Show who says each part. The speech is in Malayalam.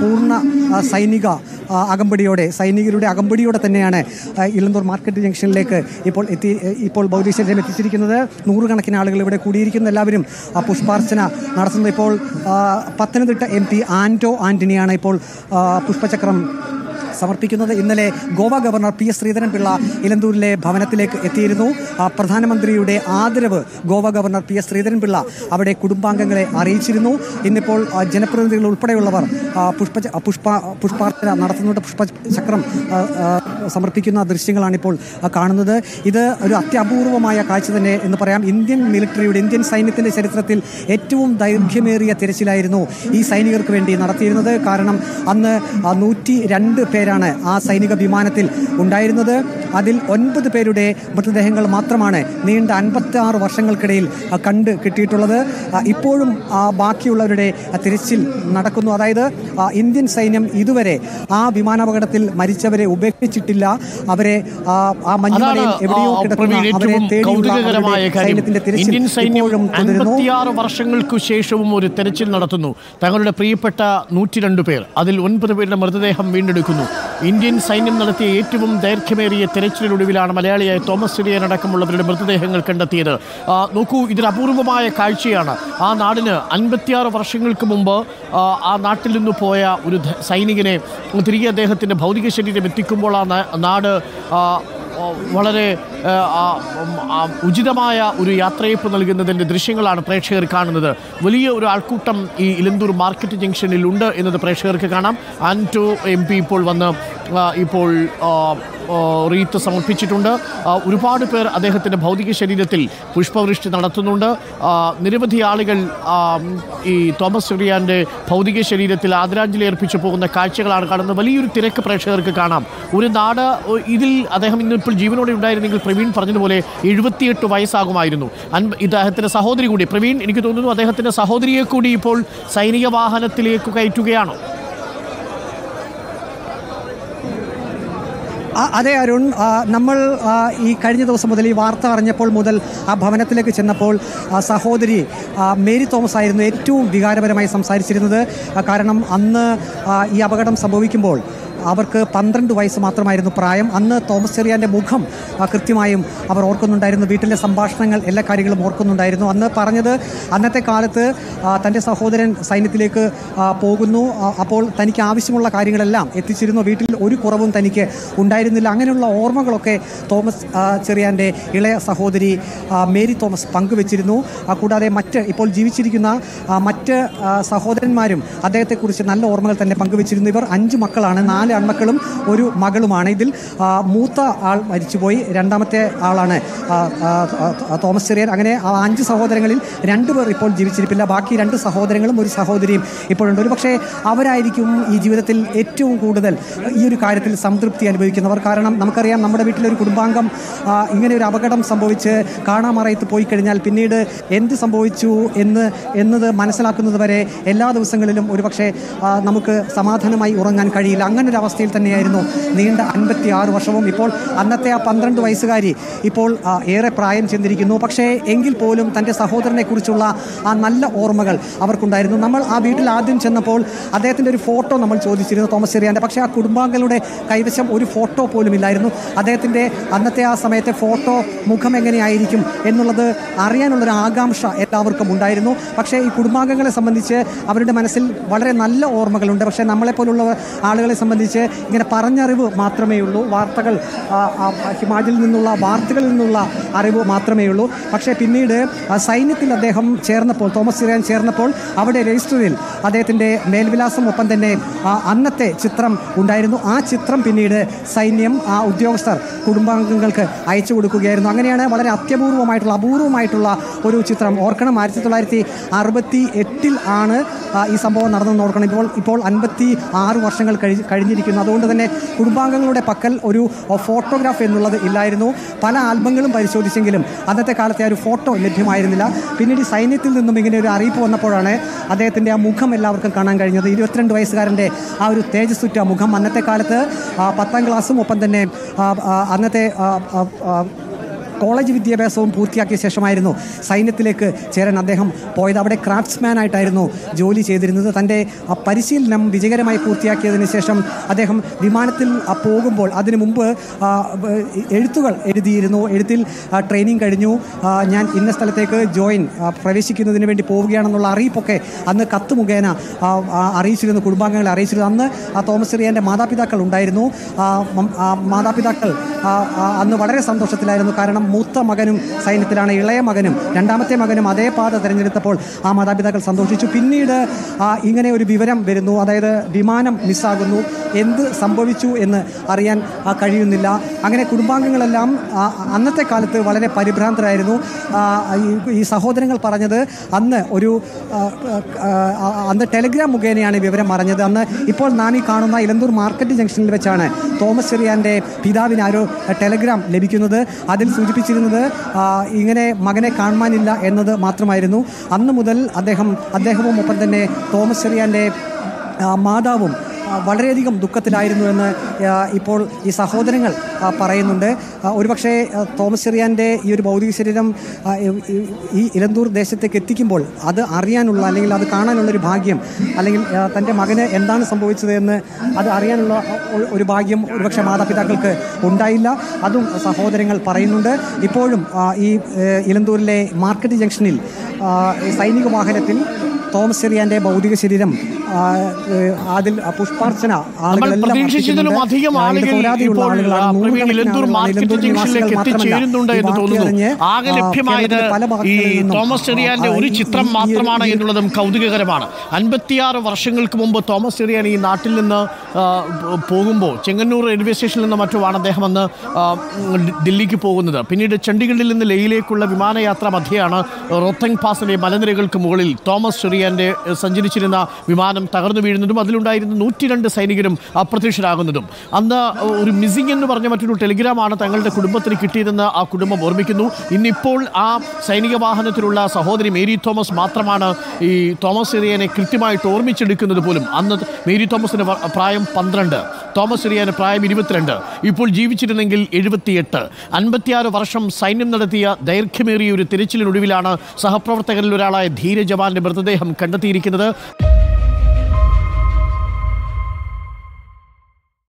Speaker 1: പൂർണ സൈനിക അകമ്പടിയോടെ സൈനികരുടെ അകമ്പടിയോടെ തന്നെയാണ് ഇളന്തൂർ മാർക്കറ്റ് ജംഗ്ഷനിലേക്ക് ഇപ്പോൾ എത്തി ഇപ്പോൾ ഭൗതികശരീരം എത്തിച്ചിരിക്കുന്നത്. നൂറുകണക്കിന് ആളുകൾ ഇവിടെ കൂടിയിരിക്കുന്ന. എല്ലാവരും പുഷ്പാർച്ചന നടത്തുന്നത് ഇപ്പോൾ പത്തനംതിട്ട എം പി ആന്റോ ആന്റണിയാണ് ഇപ്പോൾ പുഷ്പചക്രം സമർപ്പിക്കുന്നത് ഇന്നലെ Goa governor P S Sreedharan Pillai ഇലന്തൂരിലെ ഭവനത്തിലേക്ക് എത്തിയിരുന്നു. പ്രധാനമന്ത്രിയുടെ ആദരവ് Goa governor P S Sreedharan Pillai അവിടെ കുടുംബാംഗങ്ങളെ അറിയിച്ചിരുന്നു. ഇന്നിപ്പോൾ ജനപ്രതിനിധികൾ ഉൾപ്പെടെയുള്ളവർ പുഷ്പ പുഷ്പ പുഷ്പാർച്ചന നടത്തുന്നുണ്ട്. പുഷ്പചക്രം സമർപ്പിക്കുന്ന ദൃശ്യങ്ങളാണ് ഇപ്പോൾ കാണുന്നത്. ഇത് ഒരു അത്യപൂർവമായ കാഴ്ച തന്നെ എന്ന് പറയാം. ഇന്ത്യൻ മിലിറ്ററിയുടെ ഇന്ത്യൻ സൈന്യത്തിന്റെ ചരിത്രത്തിൽ ഏറ്റവും ദൈർഘ്യമേറിയ തിരച്ചിലായിരുന്നു ഈ സൈനികർക്ക് വേണ്ടി നടത്തിയിരുന്നത്. കാരണം അന്ന് നൂറ്റി രണ്ട് പേരാണ് ആ സൈനിക വിമാനത്തിൽ ഉണ്ടായിരുന്നത്. അതിൽ ഒൻപത് പേരുടെ മൃതദേഹങ്ങൾ മാത്രമാണ് നീണ്ട അൻപത്തി ആറ് വർഷങ്ങൾക്കിടയിൽ കണ്ട് കിട്ടിയിട്ടുള്ളത്. ഇപ്പോഴും ആ, ബാക്കിയുള്ളവരുടെ തിരച്ചിൽ നടക്കുന്നു. അതായത് ഇന്ത്യൻ സൈന്യം ഇതുവരെ ആ വിമാനാപകടത്തിൽ മരിച്ചവരെ ഉപേക്ഷിച്ചിട്ടില്ല. അവരെ ആ, മഞ്ഞുമലയിൽ എവിടെയോ കിടക്കുന്ന അവരെ തേടിയുള്ള സൈന്യത്തിന്റെ തിരച്ചിൽ ഇപ്പോഴും തുടരുന്നു.
Speaker 2: വർഷങ്ങൾക്കു ശേഷവും ഒരു തെരച്ചിൽ നടത്തുന്നു. തങ്ങളുടെ പ്രിയപ്പെട്ട നൂറ്റി രണ്ട് പേർ അതിൽ ഒൻപത് പേരുടെ മൃതദേഹം വീണ്ടെടുക്കുന്നു. ഇന്ത്യൻ സൈന്യം നടത്തിയ ഏറ്റവും ദൈർഘ്യമേറിയ തെരച്ചിലിനൊടുവിലാണ് മലയാളിയായ തോമസ് സിറിയൻ അടക്കമുള്ളവരുടെ മൃതദേഹങ്ങൾ കണ്ടെത്തിയത്. നോക്കൂ ഇതൊരു അപൂർവമായ കാഴ്ചയാണ്. ആ നാടിന് അൻപത്തിയാറ് വർഷങ്ങൾക്ക് മുമ്പ് ആ, നാട്ടിൽ നിന്ന് പോയ ഒരു സൈനികനെ തിരികെ അദ്ദേഹത്തിന്റെ ഭൗതിക ശരീരം എത്തിക്കുമ്പോൾ ആ നാട് വളരെ ഉചിതമായ ഒരു യാത്രയപ്പ് നൽകുന്നതിന്റെ ദൃശ്യങ്ങളാണ് പ്രേക്ഷകർ കാണുന്നത്. വലിയ ഒരു ആൾക്കൂട്ടം ഈ ഇലന്തൂർ മാർക്കറ്റ് ജംഗ്ഷനിൽ ഉണ്ട് എന്നത് പ്രേക്ഷകർക്ക് കാണാം. ആന്റോ എം പി ഇപ്പോൾ വന്ന് ഇപ്പോൾ റീത്ത് സമർപ്പിച്ചിട്ടുണ്ട്. ഒരുപാട് പേർ അദ്ദേഹത്തിന്റെ ഭൗതിക ശരീരത്തിൽ പുഷ്പവൃഷ്ടി നടത്തുന്നുണ്ട്. നിരവധി ആളുകൾ ഈ തോമസ് ചെറിയാന്റെ ഭൗതിക ശരീരത്തിൽ ആദരാഞ്ജലി അർപ്പിച്ചു പോകുന്ന കാഴ്ചകളാണ് കാണുന്നത്. വലിയൊരു തിരക്ക് പ്രേക്ഷകർക്ക് കാണാം. ഒരു നാട് ഇതിൽ അദ്ദേഹം ഇന്നിപ്പോൾ ജീവനോടെ ഉണ്ടായിരുന്നെങ്കിൽ പ്രവീൺ പറഞ്ഞതുപോലെ എഴുപത്തിയെട്ട് വയസ്സാകുമായിരുന്നു. ഇദ്ദേഹത്തിന്റെ സഹോദരി കൂടി പ്രവീൺ എനിക്ക് തോന്നുന്നു അദ്ദേഹത്തിന്റെ സഹോദരിയെ കൂടി ഇപ്പോൾ സൈനിക വാഹനത്തിലേക്ക് കയറ്റുകയാണോ?
Speaker 1: അതെ അരുൺ നമ്മൾ ഈ കഴിഞ്ഞ ദിവസം മുതൽ ഈ വാർത്ത അറിഞ്ഞപ്പോൾ മുതൽ ആ ഭവനത്തിലേക്ക് ചെന്നപ്പോൾ സഹോദരി മേരി തോമസ് ആയിരുന്നു ഏറ്റവും വികാരപരമായി സംസാരിച്ചിരുന്നത്. കാരണം അന്ന് ഈ അപകടം സംഭവിക്കുമ്പോൾ അവർക്ക് പന്ത്രണ്ട് വയസ്സ് മാത്രമായിരുന്നു പ്രായം. അന്ന് തോമസ് ചെറിയാന്റെ മുഖം കൃത്യമായും അവർ ഓർക്കുന്നുണ്ടായിരുന്നു. വീട്ടിലെ സംഭാഷണങ്ങൾ എല്ലാ കാര്യങ്ങളും ഓർക്കുന്നുണ്ടായിരുന്നു. അന്ന് പറഞ്ഞത് അന്നത്തെ കാലത്ത് തന്റെ സഹോദരൻ സൈന്യത്തിലേക്ക് പോകുന്നു. അപ്പോൾ തനിക്ക് ആവശ്യമുള്ള കാര്യങ്ങളെല്ലാം എത്തിച്ചിരുന്നു. വീട്ടിൽ ഒരു കുറവും തനിക്ക് ഉണ്ടായിരുന്നില്ല. അങ്ങനെയുള്ള ഓർമ്മകളൊക്കെ തോമസ് ചെറിയാന്റെ ഇളയ സഹോദരി മേരി തോമസ് പങ്കുവച്ചിരുന്നു. കൂടാതെ മറ്റ് ഇപ്പോൾ ജീവിച്ചിരിക്കുന്ന മറ്റ് സഹോദരന്മാരും അദ്ദേഹത്തെക്കുറിച്ച് നല്ല ഓർമ്മകൾ തന്നെ പങ്കുവച്ചിരുന്നു. ഇവർ അഞ്ച് മക്കളാണ്. നാല് ആൺമക്കളും ഒരു മകളുമാണ്. ഇതിൽ മൂത്ത ആൾ മരിച്ചുപോയി രണ്ടാമത്തെ ആളാണ് തോമസ് ചെറിയൻ. അങ്ങനെ ആ അഞ്ച് സഹോദരങ്ങളിൽ രണ്ടുപേർ ഇപ്പോൾ ജീവിച്ചിരിപ്പില്ല. ബാക്കി രണ്ട് സഹോദരങ്ങളും ഒരു സഹോദരിയും ഇപ്പോഴുണ്ട്. ഒരു പക്ഷേ അവരായിരിക്കും ഈ ജീവിതത്തിൽ ഏറ്റവും കൂടുതൽ ഈ ഒരു കാര്യത്തിൽ സംതൃപ്തി അനുഭവിക്കുന്നവർ. കാരണം നമുക്കറിയാം നമ്മുടെ വീട്ടിലൊരു കുടുംബാംഗം ഇങ്ങനെ ഒരു അപകടം സംഭവിച്ച് കാണാമറയത്ത് പോയി കഴിഞ്ഞാൽ പിന്നീട് എന്ത് സംഭവിച്ചു എന്ന് എന്നത് മനസ്സിലാക്കുന്നത് വരെ എല്ലാ ദിവസങ്ങളിലും ഒരുപക്ഷെ നമുക്ക് സമാധാനമായി ഉറങ്ങാൻ കഴിയില്ല. അങ്ങനെ ഒരു അവസ്ഥയിൽ തന്നെയായിരുന്നു. നീണ്ട അൻപത്തി ആറ് വർഷവും ഇപ്പോൾ അന്നത്തെ ആ പന്ത്രണ്ട് വയസ്സുകാരി ഇപ്പോൾ ഏറെ പ്രായം ചെന്നിരിക്കുന്നു. പക്ഷേ എങ്കിൽ പോലും തന്റെ സഹോദരനെ കുറിച്ചുള്ള ആ നല്ല ഓർമ്മകൾ അവർക്കുണ്ടായിരുന്നു. നമ്മൾ ആ വീട്ടിൽ ആദ്യം ചെന്നപ്പോൾ അദ്ദേഹത്തിന്റെ ഒരു ഫോട്ടോ നമ്മൾ ചോദിച്ചിരുന്നു തോമസ് ചെറിയാന്റെ. പക്ഷേ ആ കുടുംബാംഗങ്ങളുടെ കൈവശം ഒരു ഫോട്ടോ പോലും ഇല്ലായിരുന്നു അദ്ദേഹത്തിന്റെ അന്നത്തെ ആ സമയത്തെ ഫോട്ടോ മുഖം എങ്ങനെയായിരിക്കും എന്നുള്ളത് അറിയാനുള്ളൊരു ആകാംക്ഷ എല്ലാവർക്കും ഉണ്ടായിരുന്നു. പക്ഷേ ഈ കുടുംബാംഗങ്ങളെ സംബന്ധിച്ച് അവരുടെ മനസ്സിൽ വളരെ നല്ല ഓർമ്മകളുണ്ട്. പക്ഷേ നമ്മളെപ്പോലുള്ള ആളുകളെ സംബന്ധിച്ച് ഇങ്ങനെ പറഞ്ഞറിവ് മാത്രമേ ഉള്ളൂ. വാർത്തകൾ ഹിമാചലിൽ നിന്നുള്ള വാർത്തകളിൽ നിന്നുള്ള അറിവ് മാത്രമേ ഉള്ളൂ. പക്ഷേ പിന്നീട് സൈന്യത്തിൽ അദ്ദേഹം ചേർന്നപ്പോൾ തോമസ് സിറിയാൻ ചേർന്നപ്പോൾ അവിടെ രജിസ്റ്ററിൽ അദ്ദേഹത്തിന്റെ മേൽവിലാസം ഒപ്പം തന്നെ അന്നത്തെ ചിത്രം ഉണ്ടായിരുന്നു. ആ ചിത്രം പിന്നീട് സൈന്യം ആ ഉദ്യോഗസ്ഥർ കുടുംബാംഗങ്ങൾക്ക് അയച്ചു കൊടുക്കുകയായിരുന്നു. അങ്ങനെയാണ് വളരെ അത്യപൂർവമായിട്ടുള്ള അപൂർവമായിട്ടുള്ള ഒരു ചിത്രം ഓർക്കണം. ആയിരത്തി തൊള്ളായിരത്തി അറുപത്തി എട്ടിൽ ആണ് ഈ സംഭവം നടന്നെന്ന് ഓർക്കണം. ഇപ്പോൾ ഇപ്പോൾ അൻപത്തി ആറ് വർഷങ്ങൾ കഴി കഴിഞ്ഞിരിക്കുന്നു അതുകൊണ്ട് തന്നെ കുടുംബാംഗങ്ങളുടെ പക്കൽ ഒരു ഫോട്ടോഗ്രാഫ് എന്നുള്ളത് ഇല്ലായിരുന്നു. പല ആൽബങ്ങളും പരിശോധിച്ചെങ്കിലും അന്നത്തെ കാലത്തെ ആ ഒരു ഫോട്ടോ ലഭ്യമായിരുന്നില്ല. പിന്നീട് സൈന്യത്തിൽ നിന്നും ഇങ്ങനെ ഒരു അറിയിപ്പ് വന്നപ്പോഴാണ് അദ്ദേഹത്തിന്റെ ആ മുഖം എല്ലാവർക്കും കാണാൻ കഴിഞ്ഞത്. ഇരുപത്തിരണ്ട് വയസ്സുകാരന്റെ ആ ഒരു തേജസ്സുറ്റ മുഖം അന്നത്തെ കാലത്ത് പത്താം ക്ലാസ്സും ഒപ്പം തന്നെ അന്നത്തെ കോളേജ് വിദ്യാഭ്യാസവും പൂർത്തിയാക്കിയ ശേഷമായിരുന്നു സൈന്യത്തിലേക്ക് ചേരാൻ അദ്ദേഹം പോയത്. അവിടെ ക്രാഫ്റ്റ്സ്മാൻ ആയിട്ടായിരുന്നു ജോലി ചെയ്തിരുന്നത്. തന്റെ ആ, പരിശീലനം വിജയകരമായി പൂർത്തിയാക്കിയതിന് ശേഷം അദ്ദേഹം വിമാനത്തിൽ പോകുമ്പോൾ അതിനു മുമ്പ് എഴുത്തുകൾ എഴുതിയിരുന്നു. എഴുത്തിൽ ട്രെയിനിങ് കഴിഞ്ഞു. ഞാൻ ഇന്ന സ്ഥലത്തേക്ക് ജോയിൻ പ്രവേശിക്കുന്നതിന് വേണ്ടി പോവുകയാണെന്നുള്ള അറിയിപ്പൊക്കെ അന്ന് കത്ത് മുഖേന അറിയിച്ചിരുന്നു. കുടുംബാംഗങ്ങളെ അറിയിച്ചിരുന്നു. അന്ന് ആ തോമസ് ചെറിയാന്റെ മാതാപിതാക്കൾ ഉണ്ടായിരുന്നു. മാതാപിതാക്കൾ അന്ന് വളരെ സന്തോഷത്തിലായിരുന്നു. കാരണം മൂത്ത മകനും സൈന്യത്തിലാണ് ഇളയ മകനും രണ്ടാമത്തെ മകനും അതേ പാത തിരഞ്ഞെടുത്തപ്പോൾ ആ മാതാപിതാക്കൾ സന്തോഷിച്ചു. പിന്നീട് ഇങ്ങനെ ഒരു വിവരം വരുന്നു. അതായത് വിമാനം മിസ്സാകുന്നു. എന്ത് സംഭവിച്ചു എന്ന് അറിയാൻ കഴിയുന്നില്ല. അങ്ങനെ കുടുംബാംഗങ്ങളെല്ലാം അന്നത്തെ കാലത്ത് വളരെ പരിഭ്രാന്തരായിരുന്നു. ഈ- സഹോദരങ്ങൾ പറഞ്ഞത് അന്ന് ഒരു അന്ന് ടെലിഗ്രാം മുഖേനയാണ് വിവരം അറിഞ്ഞത്. അന്ന് ഇപ്പോൾ നാം ഈ കാണുന്ന ഇലന്തൂർ മാർക്കറ്റ് ജംഗ്ഷനിൽ വെച്ചാണ് തോമസ് ചെറിയാന്റെ പിതാവിന് ആരോ ടെലിഗ്രാം ലഭിക്കുന്നത്. അതിൽ സൂചിപ്പിച്ചിരുന്നത് ഇങ്ങനെ മകനെ കാണുവാനില്ല എന്നത് മാത്രമായിരുന്നു. അന്ന് മുതൽ അദ്ദേഹം അദ്ദേഹവും ഒപ്പം തന്നെ തോമസ് ചെറിയാന്റെ മാതാവും വളരെയധികം ദുഃഖത്തിലായിരുന്നു എന്ന് ഇപ്പോൾ ഈ സഹോദരങ്ങൾ പറയുന്നുണ്ട്. ഒരുപക്ഷെ തോമസ് ചെറിയാന്റെ ഈ ഒരു ഭൗതിക ശരീരം ഈ- ഇലന്തൂർ ദേശത്തേക്ക് എത്തിക്കുമ്പോൾ അത് അറിയാനുള്ള അല്ലെങ്കിൽ അത് കാണാനുള്ളൊരു ഭാഗ്യം അല്ലെങ്കിൽ തന്റെ മകന് എന്താണ് സംഭവിച്ചത് എന്ന് അത് അറിയാനുള്ള ഒരു ഭാഗ്യം ഒരുപക്ഷെ മാതാപിതാക്കൾക്ക് ഉണ്ടായില്ല. അതും സഹോദരങ്ങൾ പറയുന്നുണ്ട്. ഇപ്പോഴും ഈ ഇലന്തൂരിലെ മാർക്കറ്റ് ജംഗ്ഷനിൽ സൈനിക വാഹനത്തിൽ തോമസ് ചെറിയാന്റെ ഭൗതിക ശരീരം അതിൽ പുഷ്പാർച്ചന
Speaker 2: തോമസ് ചെറിയാന്റെ ഒരു ചിത്രം മാത്രമാണ് എന്നുള്ളതും കൗതുകകരമാണ്. അൻപത്തിയാറ് വർഷങ്ങൾക്ക് മുമ്പ് തോമസ് ചെറിയാൻ ഈ നാട്ടിൽ നിന്ന് പോകുമ്പോൾ ചെങ്ങന്നൂർ റെയിൽവേ സ്റ്റേഷനിൽ നിന്ന് മറ്റുമാണ് അദ്ദേഹം അന്ന് ഡൽഹിക്ക് ദില്ലിക്ക് പോകുന്നത്. പിന്നീട് ചണ്ഡീഗഡിൽ നിന്ന് ലേയിലേക്കുള്ള വിമാനയാത്ര മധ്യയാണ് റോത്തങ് പാസിലെ മലനിരകൾക്ക് മുകളിൽ തോമസ് ചെറിയാന്റെ ഏഹ്, സഞ്ചരിച്ചിരുന്ന വിമാനം തകർന്നു വീഴുന്നതും അതിലുണ്ടായിരുന്ന നൂറ്റി രണ്ട് സൈനികരും അപ്രത്യക്ഷരാകുന്നതും. അന്ന് ഒരു മിസ്സിംഗ് എന്ന് പറഞ്ഞ മറ്റൊരു ടെലിഗ്രാമാണ് തങ്ങളുടെ കുടുംബത്തിന് കിട്ടിയതെന്ന് ആ കുടുംബം ഓർമ്മിക്കുന്നു. ഇന്നിപ്പോൾ ആ സൈനിക വാഹനത്തിലുള്ള സഹോദരി മേരി തോമസ് മാത്രമാണ് ഈ തോമസ് ചെറിയാനെ കൃത്യമായിട്ട് ഓർമ്മിച്ചെടുക്കുന്നത് പോലും. അന്ന് മേരി തോമസിന് പ്രായം പന്ത്രണ്ട്. തോമസ് ഇറിയാന് പ്രായം ഇരുപത്തിരണ്ട്. ഇപ്പോൾ ജീവിച്ചിരുന്നെങ്കിൽ എഴുപത്തിയെട്ട്. അൻപത്തിയാറ് വർഷം സൈന്യം നടത്തിയ ദൈർഘ്യമേറിയ ഒരു തിരച്ചിലിനൊടുവിലാണ് സഹപ്രവർത്തകരിൽ ഒരാളായ ധീരജവാന്റെ മൃതദേഹം കണ്ടെത്തിയിരിക്കുന്നത്.